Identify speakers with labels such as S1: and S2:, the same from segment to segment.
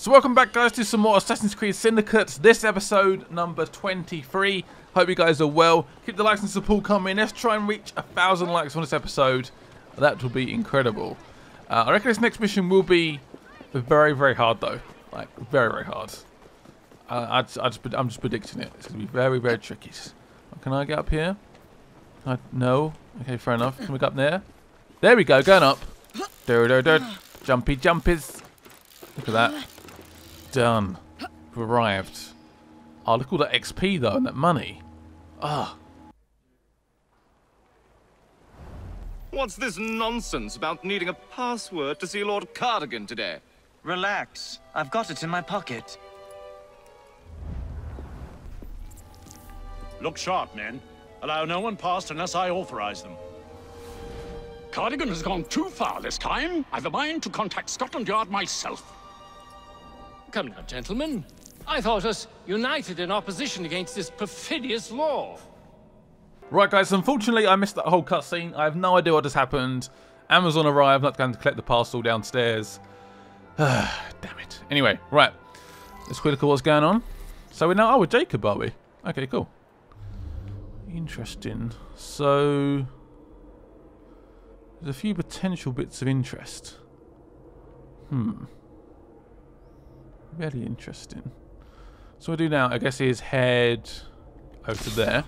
S1: So welcome back guys to some more Assassin's Creed Syndicate. This episode number 23. Hope you guys are well. Keep the likes and support coming. Let's try and reach a thousand likes on this episode. That will be incredible. Uh, I reckon this next mission will be very, very hard though. Like, very, very hard. Uh, I just, I just, I'm just predicting it. It's going to be very, very tricky. Can I get up here? I, no? Okay, fair enough. Can we get up there? There we go, going up. Do, do, do. Jumpy jumpies. Look at that. Done. We've arrived. Oh, look at all that XP though and that money. Ah.
S2: What's this nonsense about needing a password to see Lord Cardigan today?
S3: Relax. I've got it in my pocket.
S4: Look sharp, men. Allow no one past unless I authorize them. Cardigan has gone too far this time. I've a mind to contact Scotland Yard myself.
S5: Come now, gentlemen. I thought us united in opposition against this perfidious law.
S1: Right, guys, unfortunately, I missed that whole cutscene. I have no idea what just happened. Amazon arrived, not going to collect the parcel downstairs. Damn it. Anyway, right. Let's quickly look at what's going on. So we're now, oh, we're Jacob, are we? Okay, cool. Interesting. So, there's a few potential bits of interest. Hmm. Very interesting. So what we do now, I guess, is head over there.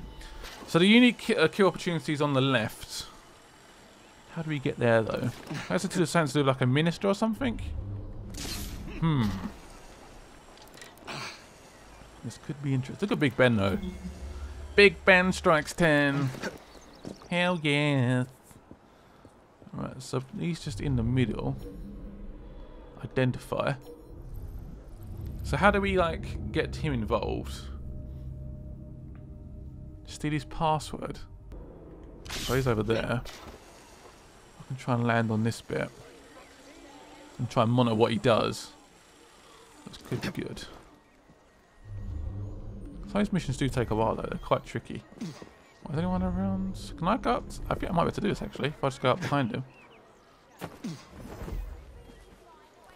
S1: So the unique uh, kill opportunities on the left. How do we get there, though? It to the sense of like a minister or something? Hmm. This could be interesting. Look at Big Ben, though. Big Ben strikes 10. Hell yes. Alright, so he's just in the middle. Identify. So how do we like get him involved? Steal his password. So he's over there. I can try and land on this bit. And try and monitor what he does. That could be good. Some these missions do take a while though, they're quite tricky. Is anyone around? Can I go up? I think I might be able to do this actually, if I just go up behind him. If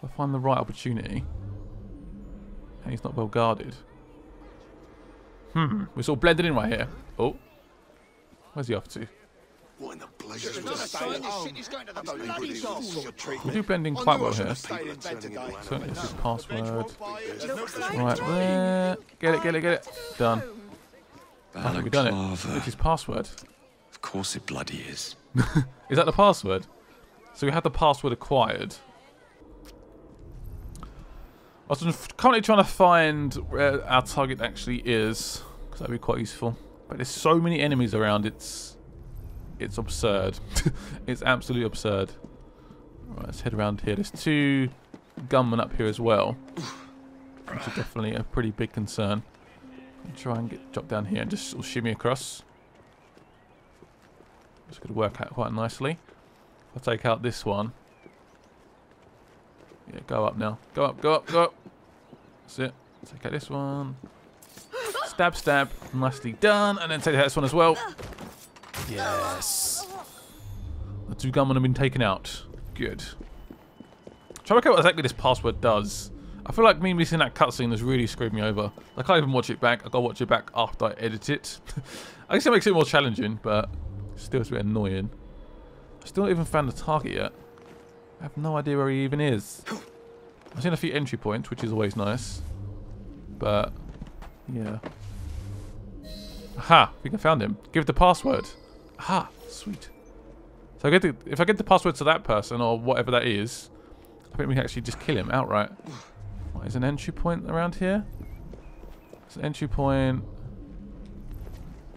S1: I find the right opportunity. And he's not well guarded. Hmm, we're sort of blending in right here. Oh. Where's he off to?
S6: What in the blazes was
S1: We do blend in quite well here. So this is password. Right there. Get it, get it, get it. Done. I think we've done it. Which is password.
S6: Of course it bloody is.
S1: is that the password? So we have the password acquired. I was currently trying to find where our target actually is, because that'd be quite useful. But there's so many enemies around, it's it's absurd. it's absolutely absurd. Right, let's head around here. There's two gunmen up here as well, which is definitely a pretty big concern. Try and get drop down here and just sort of shimmy across. This could work out quite nicely. I'll take out this one. Yeah, go up now. Go up, go up, go up. That's it. Take out this one. Stab, stab. Nicely done. And then take out this one as well. Yes. The two gunmen have been taken out. Good. Try to work out what exactly this password does. I feel like me missing that cutscene has really screwed me over. I can't even watch it back. i got to watch it back after I edit it. I guess it makes it more challenging, but still it's a bit annoying. I still haven't even found the target yet. I have no idea where he even is. I've seen a few entry points, which is always nice. But, yeah. Aha! Think I found him. Give the password. Aha! Sweet. So I get the, if I get the password to that person, or whatever that is, I think we can actually just kill him outright. What is an entry point around here? It's an entry point...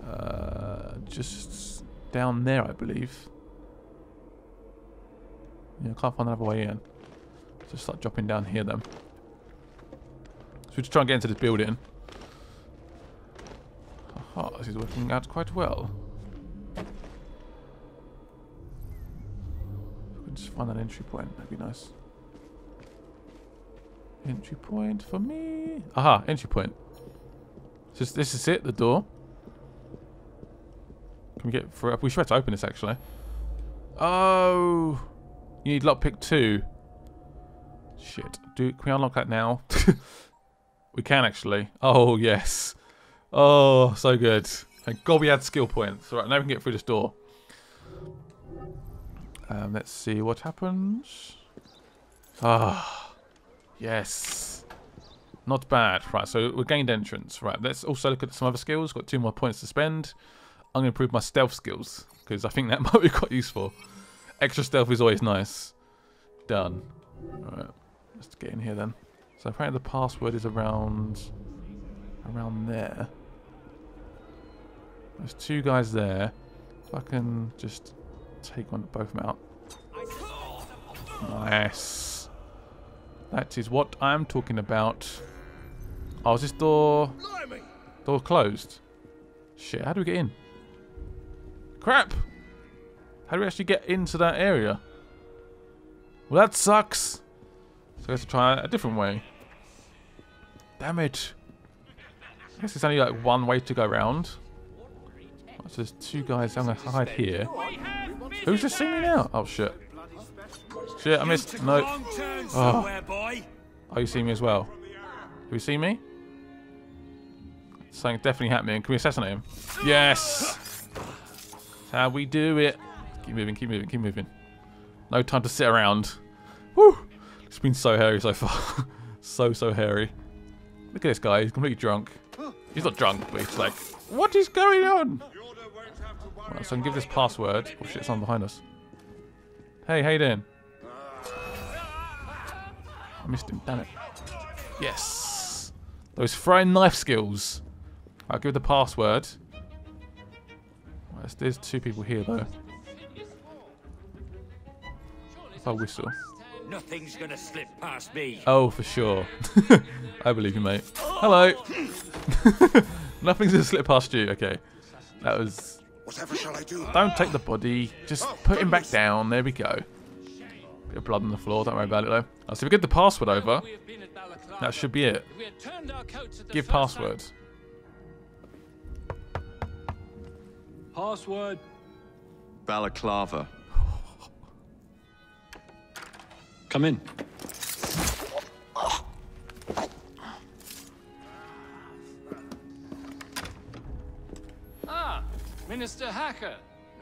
S1: Uh, just down there, I believe. Yeah, I can't find another way in. Just start dropping down here then. So we just try and get into this building. Aha, this is working out quite well. If we can just find that entry point, that'd be nice. Entry point for me. Aha, entry point. Just this is it, the door. Can we get for we should have to open this actually. Oh you need lockpick two. Shit. do can we unlock that now? we can actually. Oh yes. Oh, so good. Thank God we had skill points. All right, now we can get through this door. Um, let's see what happens. Ah, yes. Not bad. Right, so we gained entrance. Right, let's also look at some other skills. Got two more points to spend. I'm going to improve my stealth skills because I think that might be quite useful. Extra stealth is always nice. Done. Alright, let's get in here then. So apparently the password is around around there. There's two guys there. If I can just take one, both of them out. Nice. That is what I'm talking about. Oh, is this door... Door closed? Shit, how do we get in? Crap! How do we actually get into that area? Well, that sucks. So to try a different way. Damn it. I guess there's only like one way to go around. So there's two guys. I'm going to hide here. Who's just seeing me now? Oh, shit. Shit, I missed. No. Oh. oh, you see me as well? Do you see me? Something definitely happening. Can we assassinate him? Yes! That's how we do it. Keep moving, keep moving, keep moving. No time to sit around. Woo! It's been so hairy so far. so, so hairy. Look at this guy. He's completely drunk. He's not drunk, but he's like, what is going on? Right, so I can give this password. Oh shit, someone behind us. Hey, how you doing? I missed him, damn it. Yes! Those throwing knife skills. I'll give the password. Right, there's two people here though. If I whistle.
S7: Nothing's gonna slip past me.
S1: Oh, for sure. I believe you, mate. Hello. Nothing's gonna slip past you. Okay. That was...
S6: Whatever shall I do?
S1: Don't take the body. Just oh, put him back down. There we go. Bit of blood on the floor. Don't worry about it, though. Oh, so we get the password over. That should be it. Give password.
S4: Password.
S6: Balaclava.
S4: Come in.
S5: Ah, Minister Hacker.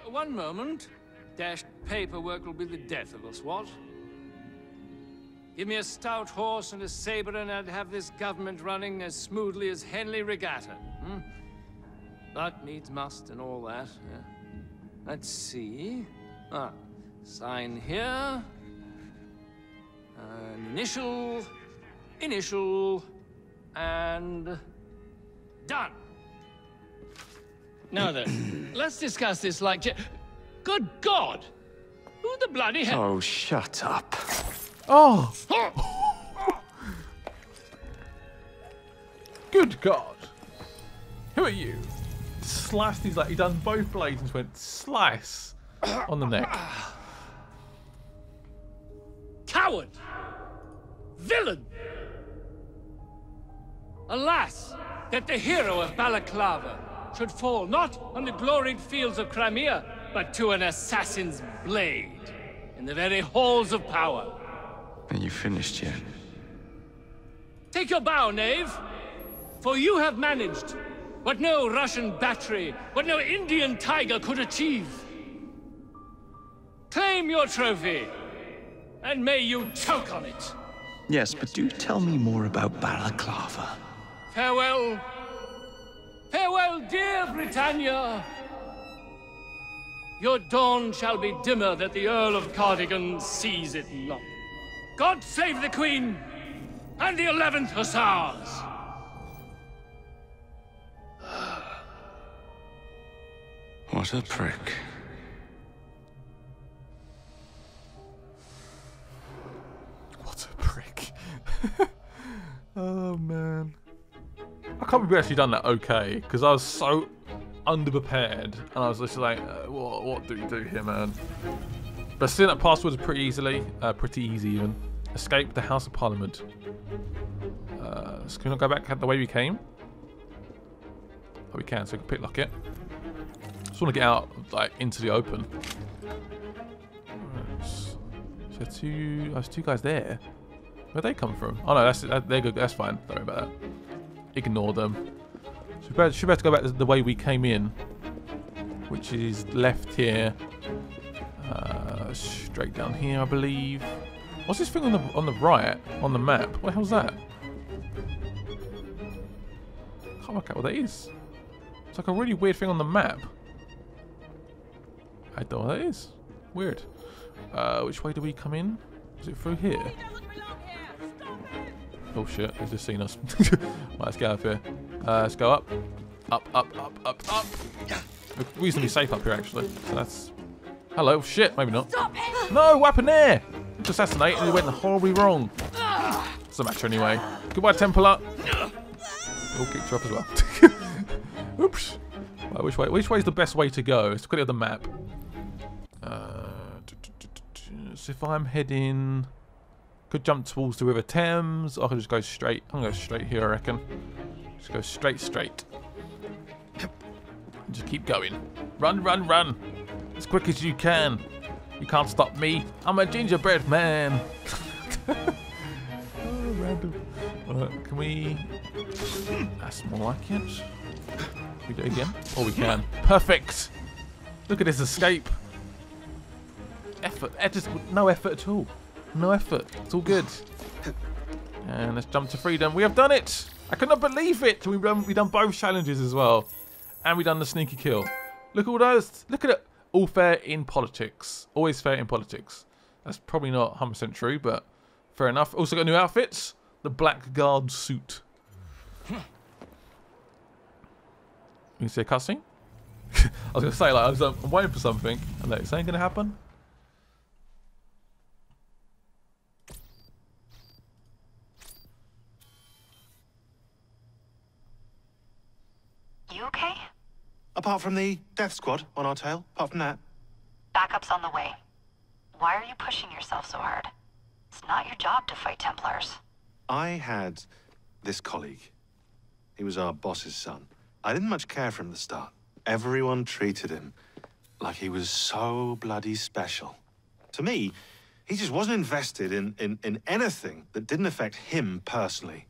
S5: One moment. Dashed paperwork will be the death of us, what? Give me a stout horse and a saber and I'd have this government running as smoothly as Henley Regatta. Hmm? But needs must and all that. yeah. Let's see. Ah, sign here. An initial, initial, and done. Now then, let's discuss this like. ge- Good God! Who the bloody hell?
S6: Oh, shut up.
S1: Oh! Good God! Who are you? Sliced his like he done both blades and went slice on the neck.
S5: Coward! Villain! Alas, that the hero of Balaclava should fall not on the gloried fields of Crimea, but to an assassin's blade in the very halls of power.
S6: Are you finished yet?
S5: Take your bow, knave, for you have managed what no Russian battery, what no Indian tiger could achieve. Claim your trophy, and may you choke on it.
S6: Yes, but do tell me more about Balaclava.
S5: Farewell. Farewell, dear Britannia. Your dawn shall be dimmer that the Earl of Cardigan sees it not. God save the Queen and the 11th Hussars.
S6: What a prick.
S1: Prick. oh man. I can't believe we actually done that okay, because I was so underprepared, and I was just like, uh, what, what do we do here, man? But seeing that password pretty easily, uh, pretty easy even. Escape the House of Parliament. Uh, so can we not go back the way we came? Oh, we can, so we can pick lock it. Just want to get out, like, into the open. So oh, there's two guys there. Where'd they come from? Oh no, that's that, they're good. That's fine. Don't worry about that. Ignore them. Should better, should better go back the way we came in, which is left here, uh, straight down here, I believe. What's this thing on the on the right on the map? What the hell's that? Can't work out what that is. It's like a really weird thing on the map. I don't know what that is. Weird. Uh, which way do we come in? Is it through here? Oh shit, they've just seen us. right, let's get up here. Uh, let's go up. Up, up, up, up, up. We're reasonably safe up here actually. So that's... Hello, shit, maybe not. No, weapon there! Assassinate and it went horribly wrong. Doesn't matter anyway. Goodbye, Templar. Oh, kicked you up as well. Oops. Right, which way? Which way is the best way to go? It's quickly on the map. Uh, so if I'm heading, could jump towards the River Thames, I could just go straight. I'm gonna go straight here, I reckon. Just go straight, straight. Just keep going. Run, run, run, as quick as you can. You can't stop me. I'm a gingerbread man. oh, random. Right, can we? That's more like it. We do it again? Oh, we can. Perfect. Look at this escape. Effort. Just no effort at all. No effort. It's all good. And let's jump to freedom. We have done it. I cannot believe it. We've done, we've done both challenges as well. And we've done the sneaky kill. Look at all those. Look at it. All fair in politics. Always fair in politics. That's probably not 100% true, but fair enough. Also got new outfits. The black guard suit. You can see a cutscene? I was going to say, like, I was I'm waiting for something. And like, is going to happen?
S8: You okay?
S9: Apart from the death squad on our tail, apart from that.
S8: Backup's on the way. Why are you pushing yourself so hard? It's not your job to fight Templars.
S9: I had this colleague. He was our boss's son. I didn't much care for him at the start. Everyone treated him like he was so bloody special. To me, he just wasn't invested in, in, in anything that didn't affect him personally.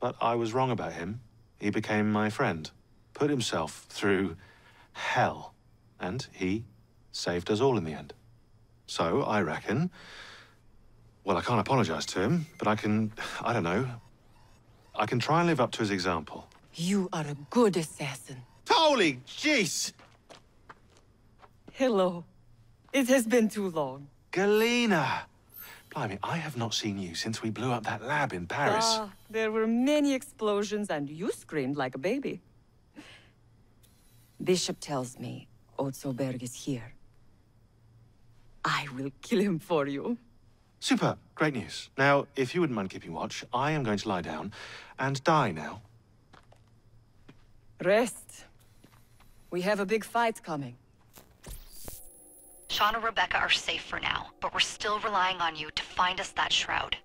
S9: But I was wrong about him. He became my friend, put himself through hell, and he saved us all in the end. So I reckon, well, I can't apologize to him, but I can, I don't know, I can try and live up to his example.
S10: You are a good assassin.
S9: Holy jeez!
S10: Hello. It has been too long.
S9: Galina! Blimey, I have not seen you since we blew up that lab in Paris.
S10: Ah, there were many explosions and you screamed like a baby. Bishop tells me Otso Berg is here. I will kill him for you.
S9: Super, great news. Now, if you wouldn't mind keeping watch, I am going to lie down and die now.
S10: Rest. We have a big fight coming.
S8: Shaun and Rebecca are safe for now, but we're still relying on you to find us that shroud.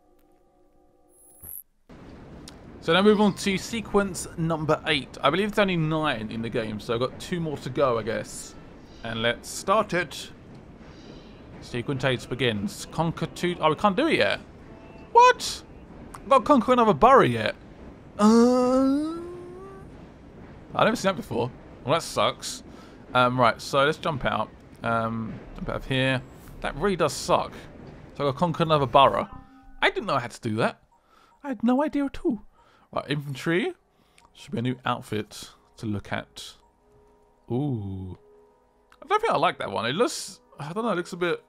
S1: So now move on to sequence number eight. I believe it's only nine in the game, so I've got two more to go, I guess. And let's start it. Sequence eight begins. Conquer two. Oh, we can't do it yet. What? I've got to conquer another borough yet. Uh... I've never seen that before. Well, that sucks. Um, right, so let's jump out. Um, jump out of here. That really does suck. So I've got to conquer another borough. I didn't know I had to do that. I had no idea at all. Infantry. Should be a new outfit to look at. Ooh. I don't think I like that one. It looks, I don't know, it looks a bit,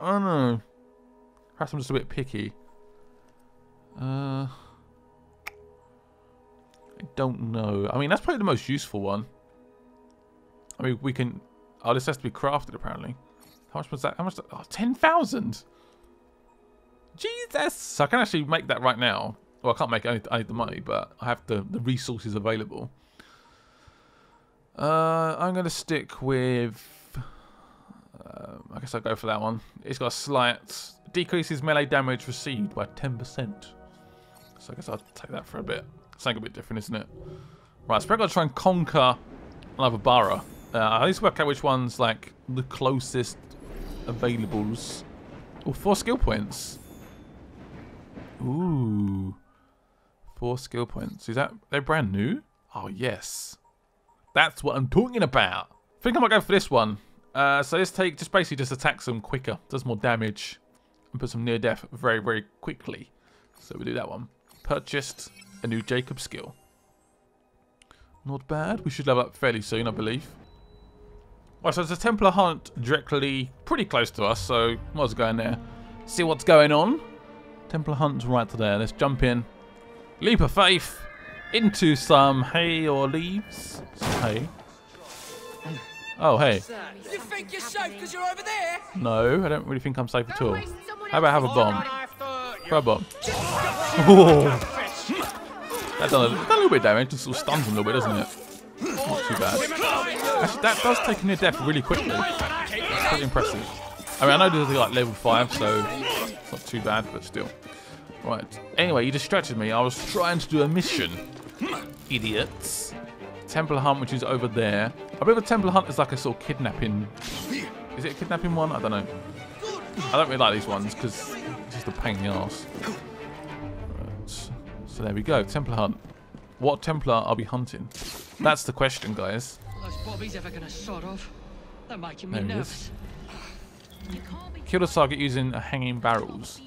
S1: I don't know. Perhaps I'm just a bit picky. Uh, I don't know. I mean, that's probably the most useful one. I mean, we can, oh, this has to be crafted apparently. How much was that? How much? Oh, 10,000. Jesus. So I can actually make that right now. Well, I can't make. I need, the money, but I have the, the resources available. Uh, I'm going to stick with... Uh, I guess I'll go for that one. It's got a slight... Decreases melee damage received by 10%. So I guess I'll take that for a bit. Something a bit different, isn't it? Right, so we're going to try and conquer another borough. Uh, I need to work out which one's like the closest availables. Oh, four skill points. Ooh. Four skill points. Is that they're brand new? Oh yes. That's what I'm talking about. I think I might go for this one. Uh, so let's take just basically just attacks them quicker, does more damage, and put some near death very very quickly. So we do that one. Purchased a new Jacob skill. Not bad. We should level up fairly soon, I believe. Right, so there's a Templar Hunt directly pretty close to us, so might as well go in there. See what's going on. Templar Hunt's right there. Let's jump in. Leap of faith into some hay or leaves. Some hay. Oh, hey.
S11: You think you're safe because you're over there?
S1: No, I don't really think I'm safe at all. How about have a bomb? Throw a bomb. Oh. That done a, done a little bit of damage. Just sort of stuns him a little bit, doesn't it? Not too bad. Actually, that does take near death really quickly. That's pretty impressive. I mean, I know this is like level 5, so it's not too bad, but still. Right. Anyway, you distracted me. I was trying to do a mission. Hmm. Idiots. Templar Hunt, which is over there. I believe a Templar Hunt is like a sort of kidnapping... Is it a kidnapping one? I don't know. I don't really like these ones because it's just a pain in the ass. Right. So there we go. Templar Hunt. What Templar are we hunting? That's the question, guys.
S11: Those bobbies ever gonna sod off? They're making me nervous.
S1: Kill the target using hanging barrels.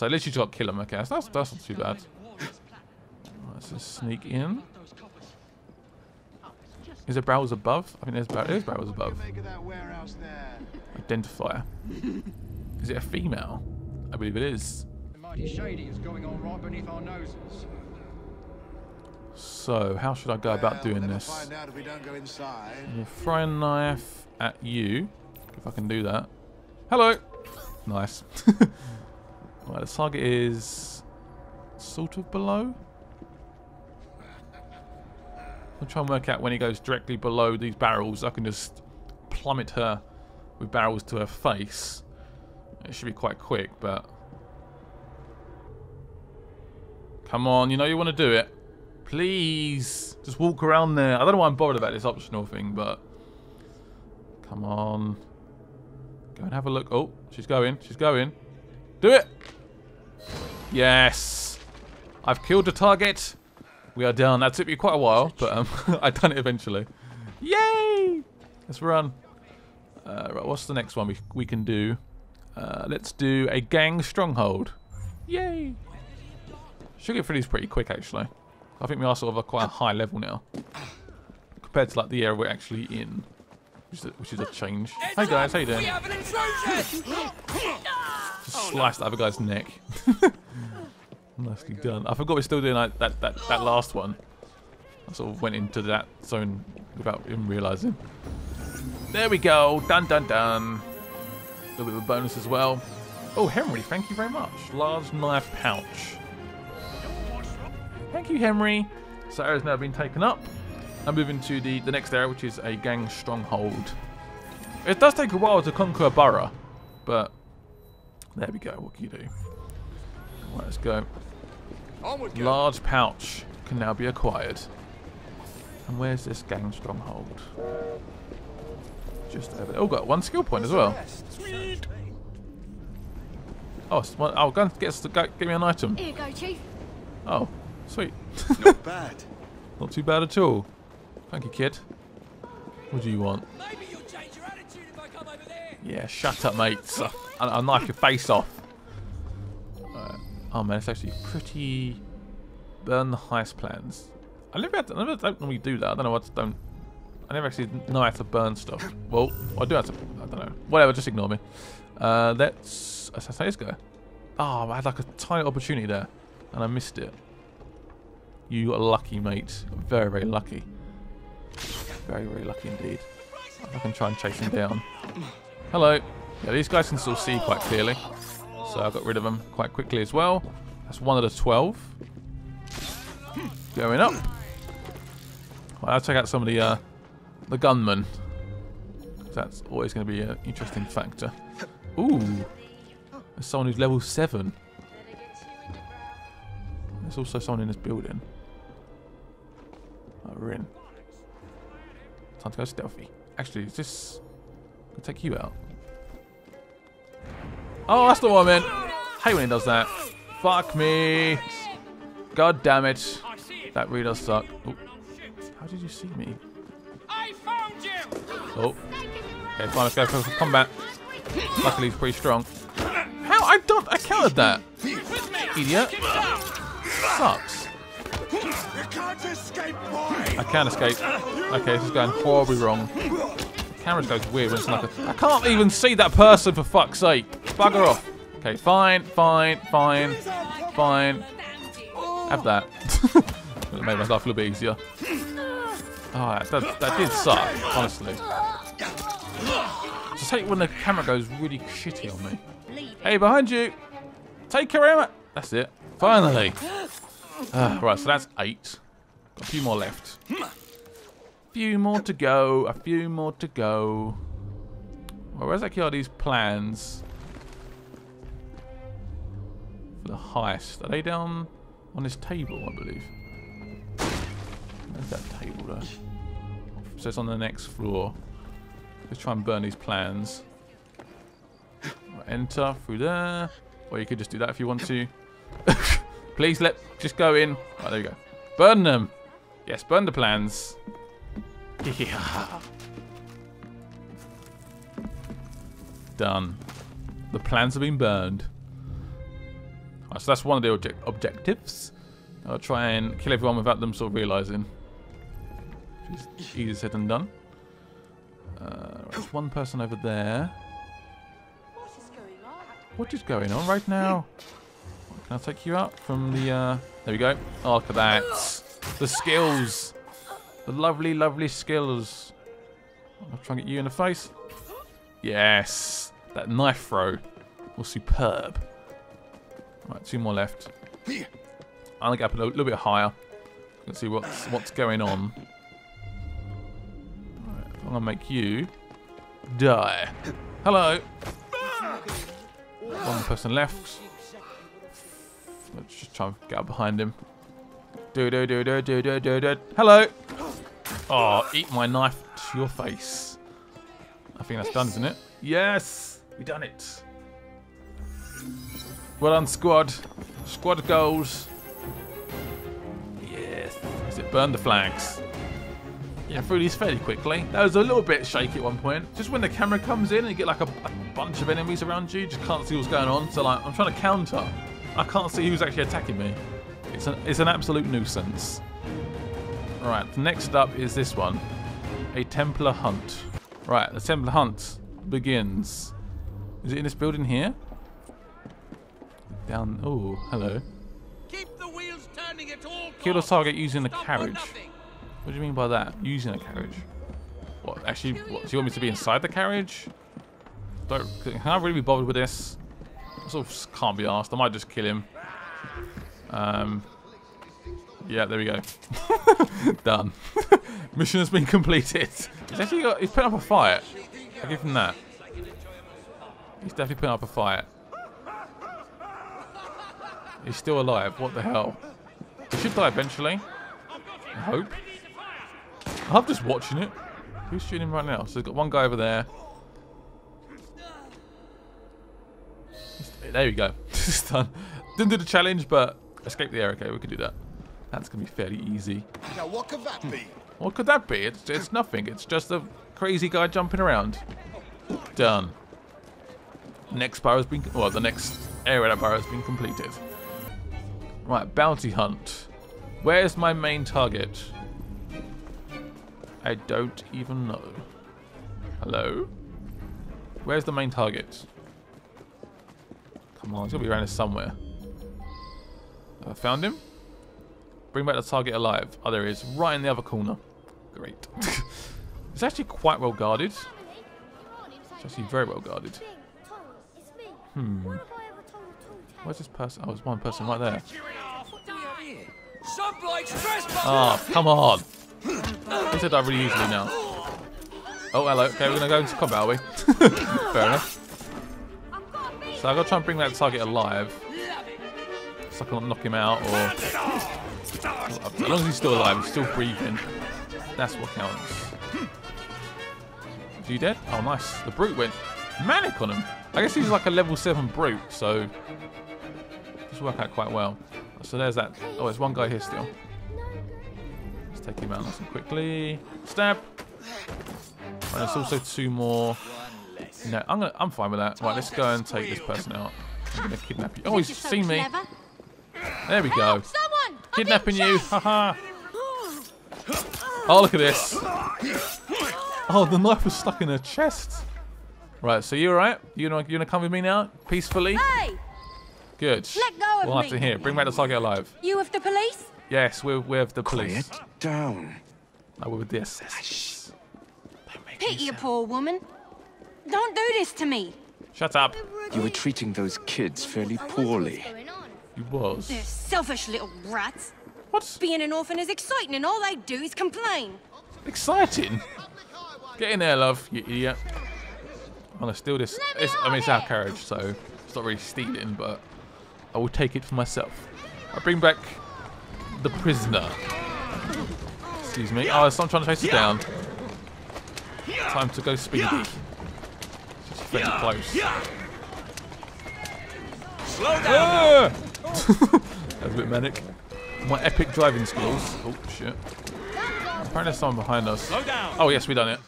S1: So at least you got kill them. Okay, so that's, that's not too bad. Let's just sneak in. Is there barrels above? I think there's, bar there's barrels above. Identifier. Is it a female? I believe it is.
S12: Mighty shady is going on right beneath our noses.
S1: So, how should I go about doing this?
S13: Find out if we don't go inside.
S1: We'll throw a knife at you, if I can do that. Hello! Nice. right, the target is sort of below. I'll try and work out when he goes directly below these barrels. I can just plummet her with barrels to her face. It should be quite quick, but... Come on, you know you want to do it. Please. Just walk around there. I don't know why I'm bothered about this optional thing, but... Come on. Go and have a look. Oh, she's going. She's going. Do it! Yes! I've killed the target. We are down. That took me quite a while, but um, I done it eventually. Yay! Let's run. Uh, right, what's the next one we, we can do? Uh, let's do a gang stronghold. Yay! Should get through these pretty quick, actually. I think we are sort of a quite a high level now. Compared to like the area we're actually in. Which is a, which is a change. Hey guys, how you doing? Oh, Just sliced the other guy's neck. Nicely done. I forgot we're still doing like, that, that, that last one. I sort of went into that zone without even realising. There we go. Dun dun dun. A little bit of a bonus as well. Oh, Henry, thank you very much. Large knife pouch. Thank you, Henry. So area's now been taken up. I'm moving to the, the next area, which is a gang stronghold. It does take a while to conquer a borough, but there we go. What can you do? Right, let's go. Large pouch can now be acquired. And where's this gang stronghold? Just over there. Oh, got one skill point as well. Sweet. Oh, it's one, oh, go and get, go, get me an item.
S14: Here you go, Chief.
S1: Oh, sweet.
S13: Not bad.
S1: Not too bad at all. Thank you, kid. What do you want? Yeah, shut up, mates. I'll, I'll knife your face off. Uh, oh man, it's actually pretty. Burn the heist plans. I never, had to, I never don't normally do that. I don't know what. Don't. I never actually know how to burn stuff. Well, I do have to. I don't know. Whatever. Just ignore me. Uh, let's assassinate this guy. Oh, I had like a tiny opportunity there, and I missed it. You got lucky, mate. Very, very lucky. Very, very lucky indeed. I can try and chase him down. Hello. Yeah, these guys can still see quite clearly. So I got rid of them quite quickly as well. That's one of the 12. Going up. Well, I'll check out some of the uh, the gunmen. That's always going to be an interesting factor. Ooh. There's someone who's level 7. There's also someone in this building. Oh, we're in. Time to go stealthy. Actually, is this... I'll take you out. Oh, that's the one, man. hate when he does that. Fuck me. God damn it. That really does suck. How did you see me?
S11: I found!
S1: Oh. Okay, fine, let's go for combat. Luckily, he's pretty strong. How? I don't. I countered that. Idiot. Sucks. I can't escape. Okay, this is going horribly wrong. The camera goes weird when it's like a, I can't even see that person for fuck's sake. Bugger off. Okay, fine, fine, fine, fine. Have that. it made my life a little bit easier. Oh, that, that, did suck, honestly. Just hate when the camera goes really shitty on me. Hey, behind you! Take her out! That's it. Finally! Uh, right, so that's eight. Got a few more left. A few more to go. A few more to go. Well, where's these plans for the heist? Are they down on this table, I believe? Where's that table there? So it's on the next floor. Let's try and burn these plans. Enter through there. Or you could just do that if you want to. Please let just go in. Right, there you go. Burn them. Yes, burn the plans. Yeah. Done. The plans have been burned. Right, so that's one of the object objectives. I'll try and kill everyone without them sort of realizing. Which is easier said than done. Uh, right, there's one person over there. What is going on right now? Can I take you out from the, uh... There we go. Oh, look at that. The skills. The lovely, lovely skills. I'll try and get you in the face. Yes. That knife throw was superb. Right, two more left. I'll get up a little, little bit higher. Let's see what's what's going on. Right, I'm gonna make you die. Hello. One person left. Let's just try and get up behind him. Do do do do do do do do. Hello. Oh, eat my knife to your face. I think that's done, isn't it? Yes, we done it. Well done, squad. Squad goals. Yes. Is it burn the flags? Yeah, through these fairly quickly. That was a little bit shaky at one point. Just when the camera comes in and you get like a, a bunch of enemies around you, you just can't see what's going on. So like, I'm trying to counter. I can't see who's actually attacking me. It's an, it's an absolute nuisance. Alright, next up is this one. A Templar Hunt. Right, the Templar Hunt begins. Is it in this building here? Down. Oh, hello.
S11: Keep the wheels turning at all
S1: Kill the target using the carriage. What do you mean by that? Using a carriage? What, actually, what, do you want me to be inside the carriage? Don't, can I really be bothered with this? I sort of can't be asked. I might just kill him. Um, yeah, there we go. Done. Mission has been completed. He's actually got, he's putting up a fight. I'll give him that. He's definitely putting up a fight. He's still alive. What the hell? He should die eventually. I hope. I'm just watching it. Who's shooting him right now? So he's got one guy over there. There we go. It's done. Didn't do the challenge, but escape the air. Okay, we can do that. That's going to be fairly easy.
S13: Now, what could that be?
S1: What could that be? It's, it's nothing. It's just a crazy guy jumping around. Done. Next bar has been... Well, the next area that bar has been completed. Right, bounty hunt. Where's my main target? I don't even know. Hello? Where's the main target? Come on, it's to be around here somewhere. I found him. Bring back the target alive. Oh, there he is. Right in the other corner. Great. it's actually quite well guarded. It's actually very well guarded. Hmm. Where's this person? Oh, there's one person right there.
S11: Some bloke's trespassing!
S1: Oh, come on. He said that really easily now. Oh, hello. Okay, we're going to go into combat, are we? Fair enough. So I've got to try and bring that target alive. So I can knock him out, or... As long as he's still alive, he's still breathing. That's what counts. Is he dead? Oh, nice. The brute went manic on him. I guess he's like a level 7 brute, so... to work out quite well. So there's that. Oh, there's one guy here still. Let's take him out nice and quickly. Stab. And there's also two more. No, I'm gonna. I'm fine with that. Right, let's go and take this person out. I'm gonna kidnap you. Oh, he's seen me. There we go. Kidnapping you. Haha. oh, look at this. Oh, the knife was stuck in her chest. Right, so you alright? You gonna you gonna come with me now, peacefully?
S14: Hey!
S1: Good.
S14: Let go of
S1: we'll have
S14: me.
S1: to hear. Bring back the target alive.
S14: You with the police?
S1: Yes, we're we're with the police.
S6: Quiet down.
S1: No, we're with the SS.
S14: Pity you, poor woman. Don't do this to me.
S1: Shut up.
S6: You were treating those kids fairly poorly.
S1: You was.
S14: They're selfish little rats.
S1: What?
S14: Being an orphan is exciting and all they do is complain.
S1: Exciting. Get in there, love, you idiot. I'm gonna steal this. It's, I mean, it's our carriage, so it's not really stealing, but I will take it for myself. I bring back the prisoner. Excuse me. Oh, so I'm trying to face it down. Time to go speedy. Just very close.
S11: Slow
S1: Ah! that was a bit manic. My epic driving skills. Oh shit. Apparently there's someone behind us. Oh yes, we done it.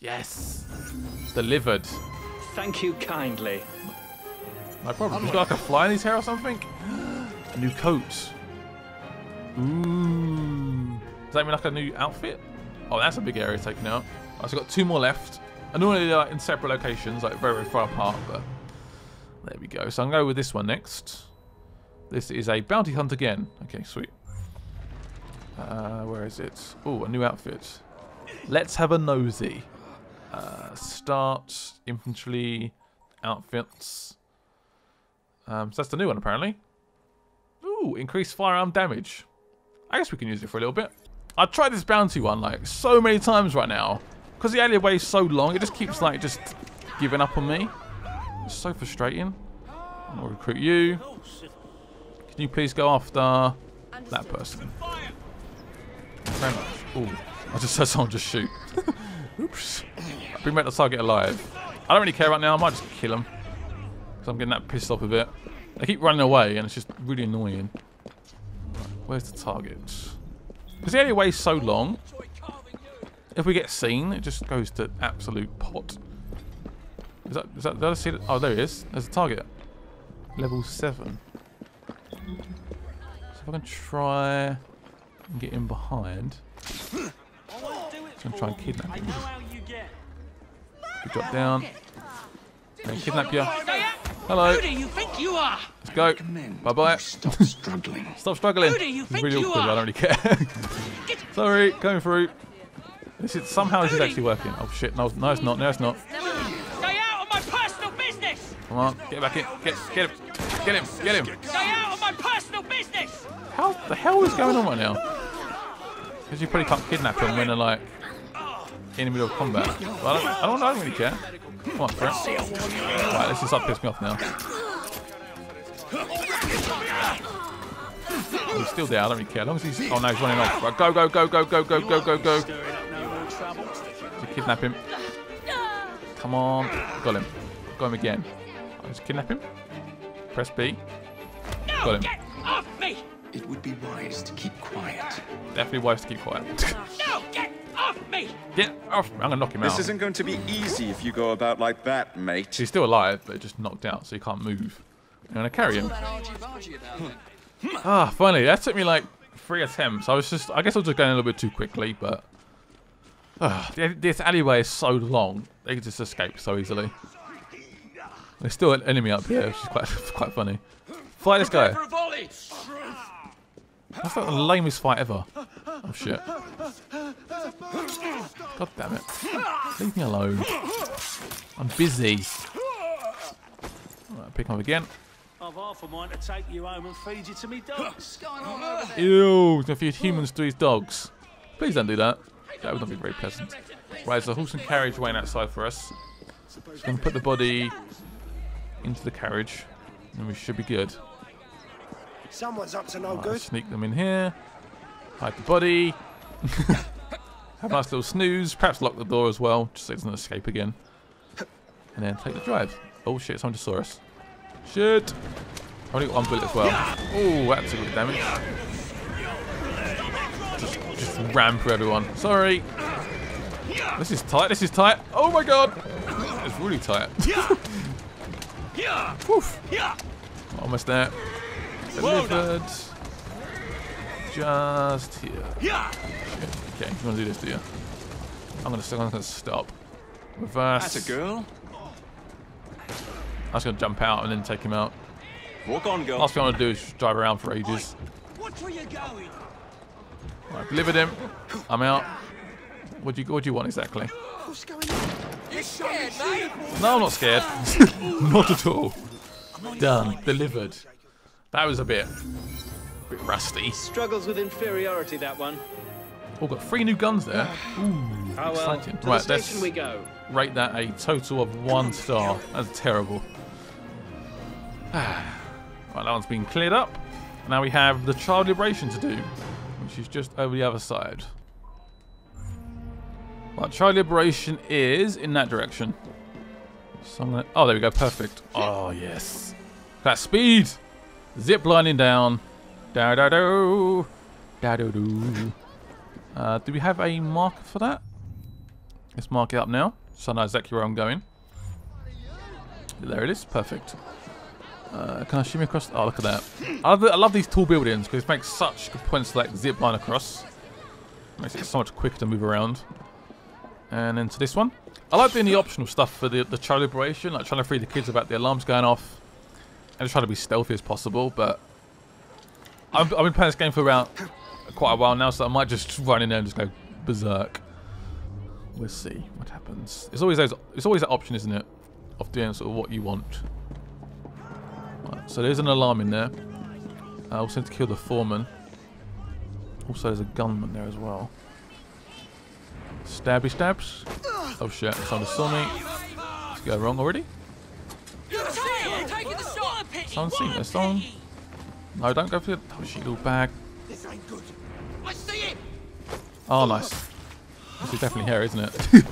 S1: Yes. Delivered.
S3: Thank you kindly.
S1: No problem. He's got like a fly in his hair or something. A new coat. Ooh. Does that mean like a new outfit? Oh, that's a big area taken out. I've got two more left. And normally they're like in separate locations, like very, very far apart, but there we go. So I'm going go with this one next. This is a bounty hunt again. Okay, sweet. Uh, where is it? Oh, a new outfit. Let's have a nosy. Uh, start infantry outfits. Um, so that's the new one apparently. Ooh, increased firearm damage. I guess we can use it for a little bit. I've tried this bounty one like so many times right now. Because the alleyway is so long, it just keeps like just giving up on me. It's so frustrating. I'll recruit you. Can you please go after that person? Very much. Ooh, I just said someone just shoot. Oops. Bring back the target alive. I don't really care right now. I might just kill him. Because I'm getting that pissed off a bit. They keep running away and it's just really annoying. Where's the target? Because the alleyway is so long. If we get seen, it just goes to absolute pot. Is that, is that, did I see it? Oh, there he is. There's a target. Level 7. So if I can try and get in behind. I'm going to try and kidnap him. We drop down. And kidnap you. Hello.
S11: Who do you think you are?
S1: Let's go. Bye bye.
S6: Stop struggling.
S1: Stop struggling.
S11: Who do you
S1: It's
S11: think
S1: really
S11: you
S1: awkward.
S11: are?
S1: I don't really care. Sorry, going through. This is somehow this is actually working. Oh shit! No, no, it's not. No, it's not.
S11: Stay out of my personal business!
S1: Come on, get back in. Get, get him. Get him. Get him.
S11: Stay out of my personal business!
S1: How the hell is going on right now? Because you probably can't kidnap him when they're like in the middle of combat. I, don't, I don't. I don't really care. Come on, Brett. Right, let's just start pissing me off now. He's still there. I don't really care. As long as he's. Oh no, he's running off. Right, go, go, go, go, go, go, go, go, go. Just kidnap him. Come on. Got him. Got him again. I'll just kidnap him. Press B. Got him.
S11: Get off me!
S6: It would be wise to keep quiet.
S1: Definitely wise to keep quiet.
S11: No, get me!
S1: Get off. I'm going to knock him
S15: This
S1: out.
S15: isn't going to be easy if you go about like that, mate.
S1: He's still alive, but just knocked out, so he can't move. I'm going to carry him. Ah, finally. That took me like three attempts. I was just, I guess I was just going a little bit too quickly, but the- this alleyway is so long. They can just escape so easily. There's still an enemy up here, which is quite, quite funny. Fly this guy.
S11: For a volley!
S1: That's like the lamest fight ever. Oh shit. God damn it. Leave me alone. I'm busy. Alright, pick him up again.
S16: I've half a mind to take you home and feed you to me dogs.
S1: Ew, he's gonna feed humans to his dogs. Please don't do that. That would not be very pleasant. Right, there's a horse and carriage waiting outside for us. Just gonna put the body into the carriage, and we should be good.
S13: Someone's up to no
S1: Right,
S13: good.
S1: sneak them in here. Hide the body. Have a nice little snooze. Perhaps lock the door as well, just so it doesn't escape again. And then take the drive. Oh shit, someone just saw us. Shit. I only got one bullet as well. Oh, that's a good damage. Just, just ram for everyone. Sorry. This is tight. This is tight. Oh my god. It's really tight. Woof. Almost there. Delivered. Just here. Shit. Okay, you want to do this, do you? I'm gonna, I'm gonna stop. Reverse.
S15: That's a girl.
S1: I'm just gonna jump out and then take him out.
S15: Walk on, girl.
S1: Last thing I want to do is just drive around for ages.
S11: Watch where you're going.
S1: Right, delivered him. I'm out. What do you What do you want exactly?
S11: What's going on? You scared, mate?
S1: No, I'm not scared. not at all. Done. Delivered. That was a bit, a bit rusty.
S3: Struggles with inferiority, that one.
S1: Oh, got three new guns there. Ooh,
S3: Oh well,
S1: exciting.
S3: to
S1: right, let's
S3: we go.
S1: rate that a total of one star. That's terrible. right, that one's been cleared up. Now we have the child liberation to do, which is just over the other side. Right, child liberation is in that direction. So I'm gonna, oh, there we go, perfect. Oh, yes. That speed! Zip lining down. Da da do. Da do do. Uh, do we have a marker for that? Let's mark it up now, so I know exactly where I'm going. There it is, perfect. Uh, can I shimmy across? Oh, look at that. I love, I love these tall buildings because it makes such good points to like zip line across. Makes it so much quicker to move around. And into this one. I like doing the optional stuff for the, the child liberation, like trying to free the kids about the alarms going off. And just trying to be stealthy as possible, but I've, I've been playing this game for about quite a while now, so I might just run in there and just go berserk. We'll see what happens. It's always those, it's always that option, isn't it, of doing sort of what you want. Right, so there's an alarm in there. Uh, I also need to kill the foreman. Also, there's a gunman there as well. Stabby stabs. Oh shit! Someone saw me. Let's go wrong already. Someone seen this. Someone. No, don't go for the oh, little bag.
S11: This ain't good. I see it.
S1: Oh, nice. This is definitely here, isn't it?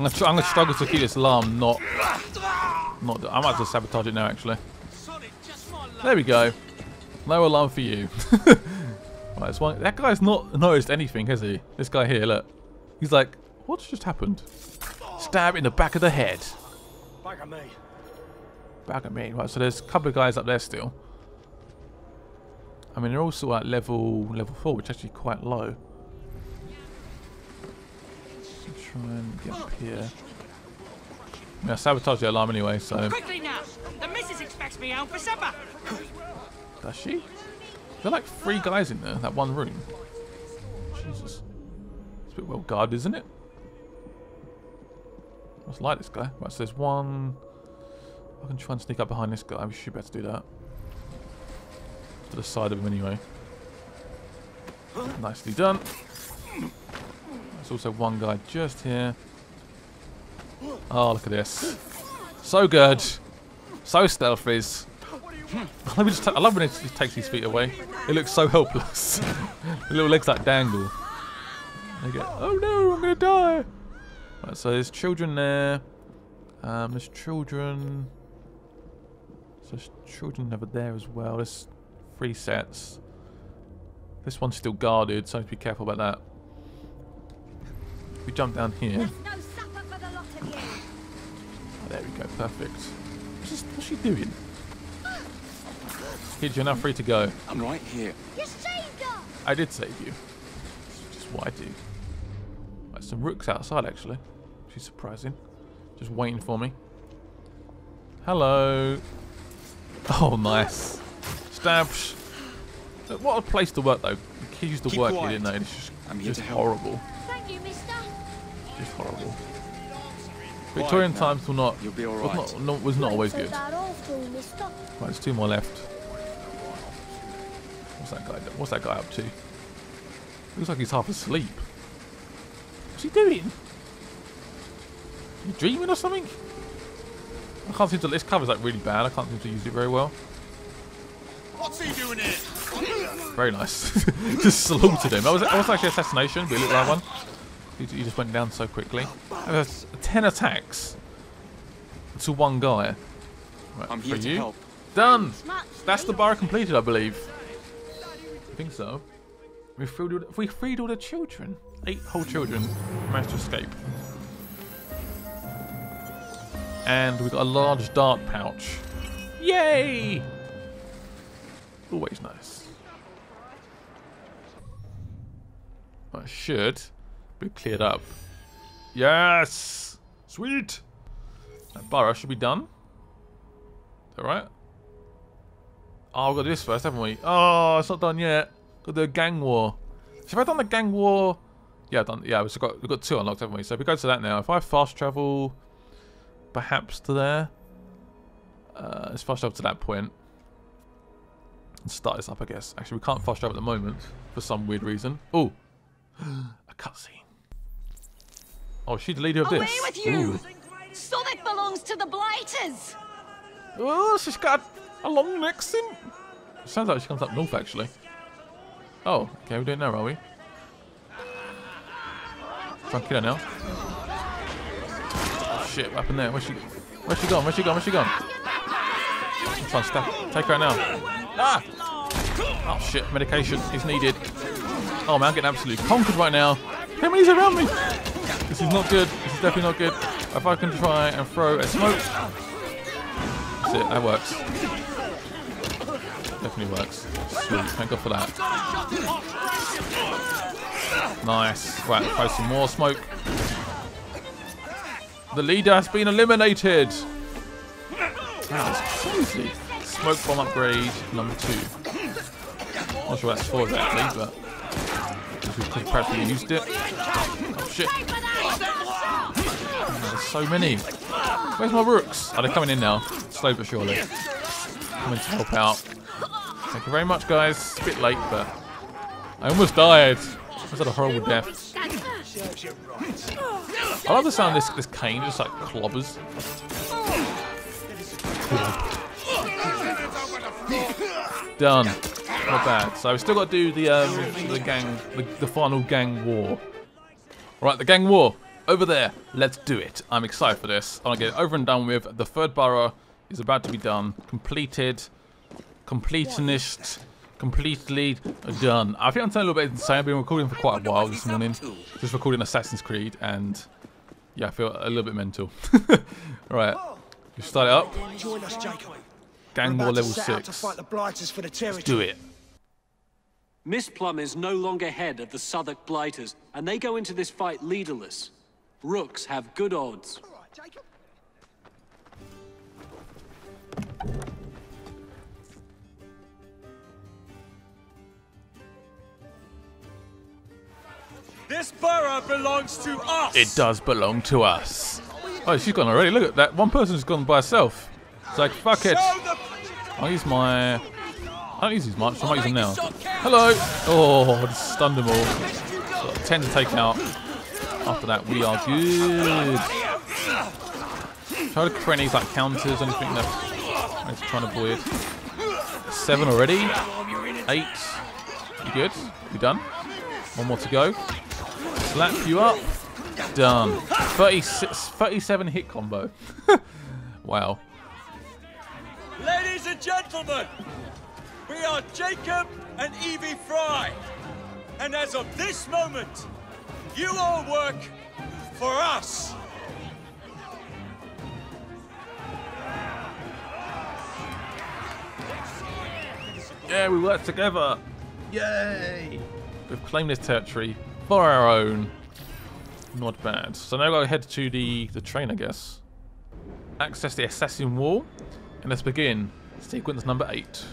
S1: I'm gonna, I'm gonna struggle to keep this alarm not, not. I might just sabotage it now, actually. There we go. No alarm for you. right, one. That guy's not noticed anything, has he? This guy here, look. He's like, what's just happened? Stab in the back of the head.
S13: Back at me.
S1: Back at me. Right, so there's a couple of guys up there still. I mean, they're also at level level four, which is actually quite low. Let's try and get up here. I mean, I sabotaged the alarm anyway, so
S11: Quickly now. The missus expects me out for supper.
S1: does she? There are like three guys in there, that one room. Jesus, it's a bit well guarded, isn't it? Let's light this guy. Right, so there's one. I can try and sneak up behind this guy. We should be able to do that. To the side of him anyway. Nicely done. There's also one guy just here. Oh, look at this. So good. So stealthy. I love, I love when it takes his feet away. It looks so helpless. the little legs like dangle. They go, oh no, I'm going to die. Right, so there's children there. Um, there's children. So there's children over there as well. There's three sets. This one's still guarded, so I have to be careful about that. If we jump down here. Oh, there we go, perfect. What's, this, what's she doing? Kids, you're now free to go.
S15: I'm right here.
S17: You saved us!
S1: I did save you. It's just what I do. Right, some rooks outside, actually. She's surprising. Just waiting for me. Hello. Oh, nice. Stabs. Uh, what a place to work, though. The kids used to
S15: Keep
S1: work
S15: quiet.
S1: here, didn't they? It's just,
S15: I'm here
S1: just
S15: to help.
S1: horrible.
S17: Thank you, mister.
S1: Just horrible. Victorian
S15: now.
S1: times will not,
S15: You'll be all
S1: was
S15: right.
S1: not, was not always good.
S17: take that off, too, mister.
S1: Right, there's two more left. What's that guy? What's that guy up to? Looks like he's half asleep. What's he doing? You dreaming or something? I can't seem to. This cover's like really bad. I can't seem to use it very well.
S11: What's he doing here?
S1: Very nice. just slaughtered him. That was, that was actually assassination, but it looked like one. He, he just went down so quickly. Ten attacks to one guy. Right,
S15: I'm here to
S1: you.
S15: help.
S1: Done. That's the bar completed, I believe. I think so. We freed all, we freed all the children. Eight whole children managed to escape. And we've got a large dart pouch. Yay! Always nice. That should be cleared up. Yes! Sweet! That borough should be done. Is that right? Oh, we've got to do this first, haven't we? Oh, it's not done yet. Got the gang war. So have I done the gang war? Yeah, I've done. Yeah, we've got we've got two unlocked, haven't we? So if we go to that now, if I fast travel, perhaps to there. Uh, let's fast travel to that point. And start this up, I guess. Actually, we can't fast travel at the moment for some weird reason. Oh, a cutscene. Oh, she's the leader of
S14: Away
S1: this.
S14: with you!
S1: Ooh.
S14: Summit belongs to the Blighters!
S1: Oh, she's got a long accent. Sounds like she comes up north, actually. Oh, okay, we're doing now, are we? Try and kill her now. Shit, what happened there? Where's she, where's she gone? Where's she gone? Where's she gone? I'm trying to take her out now. Ah! Oh shit, medication is needed. Oh man, I'm getting absolutely conquered right now. How many's around me? This is not good. This is definitely not good. If I can try and throw a smoke. That's it, that works. Definitely works. Sweet, thank God for that. Nice. Right, throw some more smoke. The leader has been eliminated. That crazy. Smoke bomb upgrade number two. Not sure that's for exactly, but we've practically used it. Oh shit. Oh, there's so many. Where's my rooks? Oh, Are they coming in now? Slow but surely. Coming to help out. Thank you very much, guys. It's a bit late, but I almost died. I had a horrible death. I love the sound of this, this cane, just like clobbers. Done. Not bad. So we've still got to do the um, the gang, the, the final gang war. Right, the gang war over there. Let's do it. I'm excited for this. I want to get it over and done with. The third borough is about to be done, completed, completionist, completely done. I think I'm turning a little bit insane. I've been recording for quite a while this morning, just recording Assassin's Creed, and yeah, I feel a little bit mental. right, we start it up.
S13: Join us, Jacob.
S1: Gang war
S13: about
S1: level six.
S13: fight the Blighters for the territory.
S1: Let's do it.
S18: Miss Plum is no longer head of the Southwark Blighters, and they go into this fight leaderless. Rooks have good odds.
S19: This borough belongs to us.
S1: It does belong to us. Oh, she's gone already. Look at that. One person's gone by herself. It's like, fuck it. I'll use my... I don't use these much. I might use them now. Hello. Oh, just stunned them all. Got 10 to take out. After that, we are good. Try to create any like counters, anything that I'm trying to avoid. Seven already. Eight. You good? You done? One more to go. Slap you up. Done. 36, 37 hit combo. wow.
S19: Ladies and gentlemen, we are Jacob and Evie Frye. And as of this moment, you all work for us.
S1: Yeah, we work together. Yay! We've claimed this territory for our own. Not bad. So now we've got to head to the, the train, I guess. Access the assassin wall. And let's begin sequence number eight.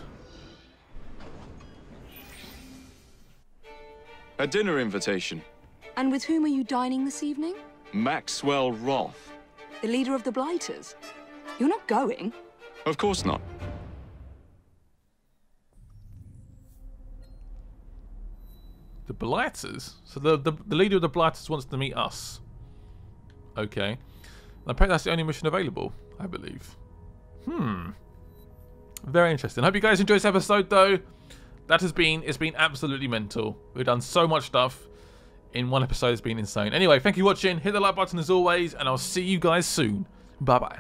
S15: A dinner invitation.
S10: And with whom are you dining this evening?
S15: Maxwell Roth.
S10: The leader of the Blighters. You're not going.
S15: Of course not.
S1: The Blighters? So the, the, the leader of the Blighters wants to meet us. Okay. And apparently that's the only mission available, I believe. Hmm. Very interesting. Hope you guys enjoyed this episode, though. That has been, it's been absolutely mental. We've done so much stuff in one episode. It's been insane. Anyway, thank you for watching. Hit the like button as always, and I'll see you guys soon. Bye-bye.